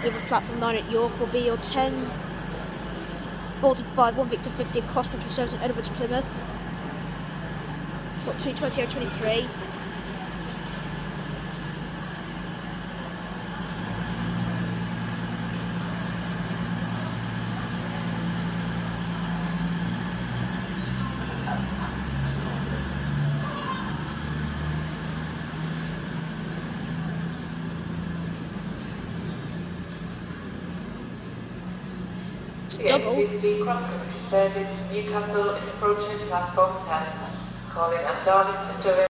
Silver platform 9 at York will be your 10 45 1 Victor 50 cross country service Edinburgh to Plymouth. Got 220 23. Double. N50 cross-country service to Newcastle is approaching platform 10, calling at Darlington to